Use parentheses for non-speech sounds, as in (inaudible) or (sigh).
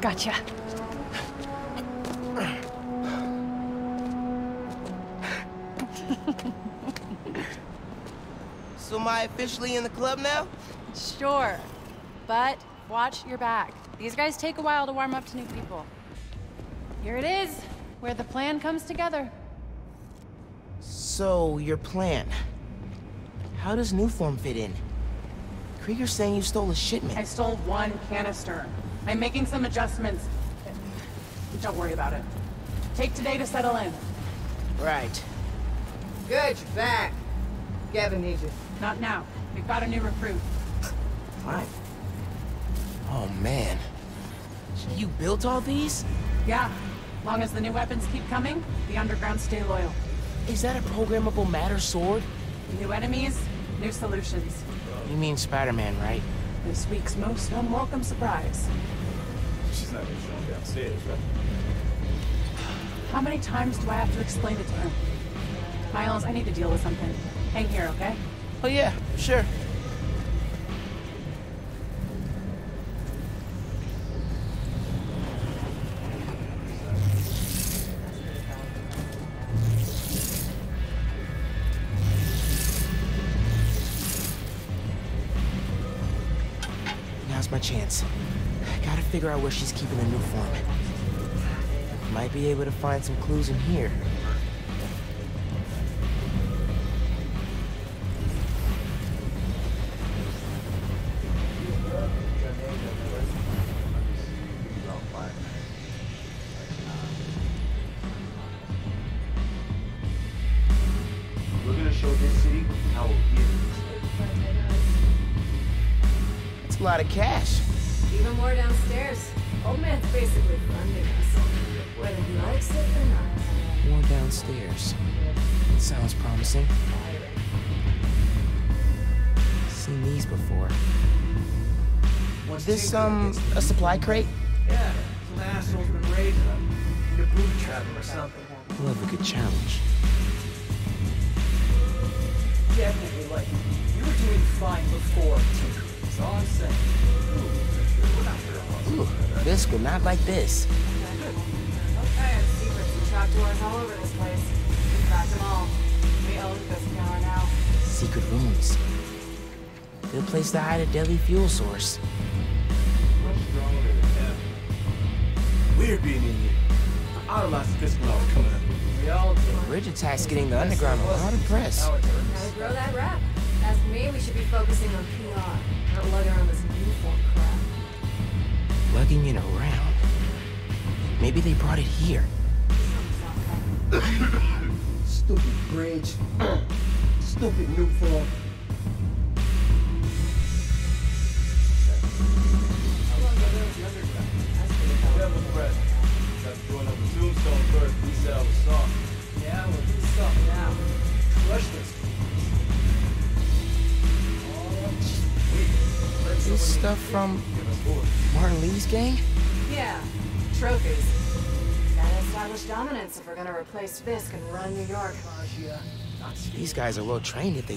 Gotcha. so am I officially in the club now? Sure. But watch your back. These guys take a while to warm up to new people. Here it is, where the plan comes together. So, your plan. How does Nuform fit in? Krieger's saying you stole a shipment. I stole one canister. I'm making some adjustments. Don't worry about it. Take today to settle in. Right. Good, you're back. Gavin needs you. Not now. We've got a new recruit. Right. Oh, man. You built all these? Yeah. Long as the new weapons keep coming, the underground stay loyal. Is that a programmable matter sword? New enemies, new solutions. You mean Spider-Man, right? This week's most unwelcome surprise. She's not gonna show him downstairs, right? How many times do I have to explain it to her? Miles, I need to deal with something. Hang here, okay? Oh, yeah, sure. Now's my chance. Gotta figure out where she's keeping the Nuform. Might be able to find some clues in here. It's a lot of cash. Even more downstairs. Old man's basically funding us. Whether he likes it or not. More downstairs. Sounds promising. Seen these before. Was This, um, a supply crate? Yeah, some asshole's been raiding them. Need to booby trap or something. Love a good challenge. Definitely like you were doing fine before, Tinker. That's all I'm saying. Ooh, this would not like this. Okay, secrets and trapdoors all over this place. We cracked them all. We own this tower now. Secret rooms. Good place to hide a deadly fuel source. Weird being in here. I idolized this when I was coming up. We all do. Bridge attack's getting the underground a lot of press. Gotta grow that rap. As me, we should be focusing on PR, not lugging around this Nuform crap. Lugging it around. Maybe they brought it here. (coughs) Stupid bridge. (coughs) Stupid new stuff from Martin Li's gang? Yeah, trophies. Gotta establish dominance if we're gonna replace Fisk and run New York. These guys are well trained if they